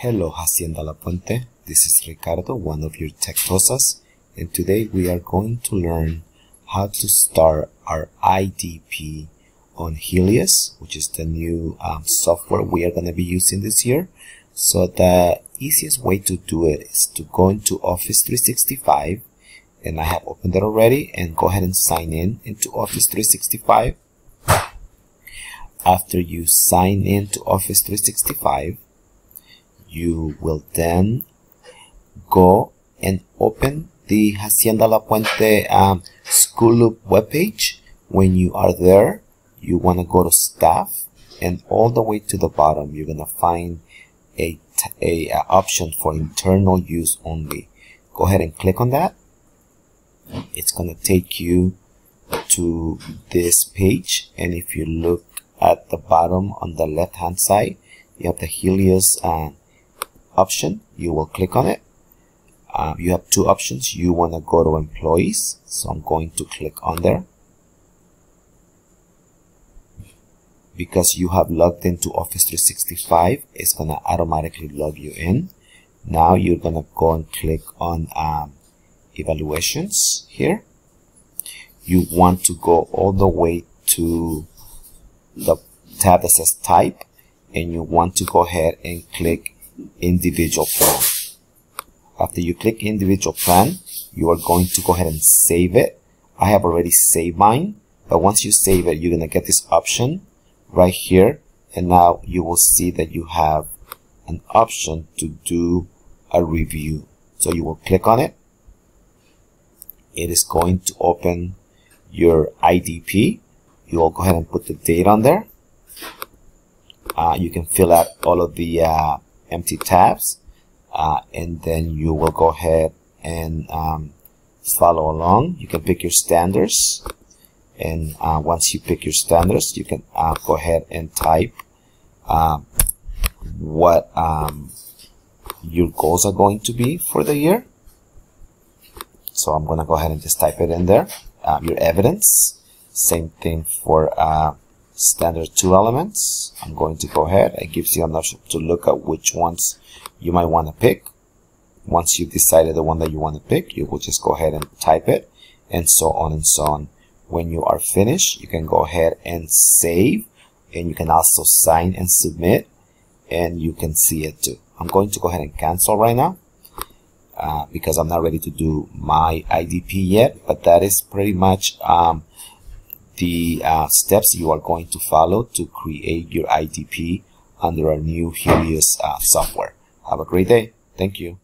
Hello Hacienda La Puente, this is Ricardo, one of your Tech Tectosas, and today we are going to learn how to start our IDP on Helios, which is the new um, software we are going to be using this year. So the easiest way to do it is to go into Office 365, and I have opened it already, and go ahead and sign in into Office 365. After you sign in to Office 365, you will then go and open the Hacienda La Puente um, School Loop webpage. When you are there, you want to go to staff and all the way to the bottom, you're going to find a, a, a option for internal use only. Go ahead and click on that. It's going to take you to this page. And if you look at the bottom on the left hand side, you have the Helios uh, option you will click on it. Uh, you have two options. You want to go to employees so I'm going to click on there. Because you have logged into Office 365 it's gonna automatically log you in. Now you're gonna go and click on um, evaluations here. You want to go all the way to the tab that says type and you want to go ahead and click individual plan. After you click individual plan, you are going to go ahead and save it. I have already saved mine, but once you save it, you're going to get this option right here. And now you will see that you have an option to do a review. So you will click on it. It is going to open your IDP. You will go ahead and put the date on there. Uh, you can fill out all of the uh, empty tabs uh, and then you will go ahead and um, follow along. You can pick your standards and uh, once you pick your standards you can uh, go ahead and type um, what um, your goals are going to be for the year. So I'm gonna go ahead and just type it in there. Um, your evidence same thing for uh, standard two elements. I'm going to go ahead. It gives you an option to look at which ones you might want to pick. Once you've decided the one that you want to pick, you will just go ahead and type it and so on and so on. When you are finished, you can go ahead and save and you can also sign and submit and you can see it too. I'm going to go ahead and cancel right now uh, because I'm not ready to do my IDP yet, but that is pretty much um, the uh, steps you are going to follow to create your IDP under our new Helios uh, software. Have a great day. Thank you.